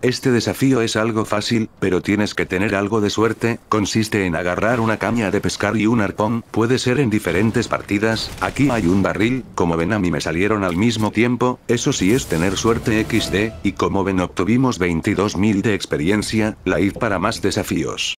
Este desafío es algo fácil, pero tienes que tener algo de suerte, consiste en agarrar una caña de pescar y un arpón, puede ser en diferentes partidas, aquí hay un barril, como ven a mí me salieron al mismo tiempo, eso sí es tener suerte XD, y como ven obtuvimos 22.000 de experiencia, la id para más desafíos.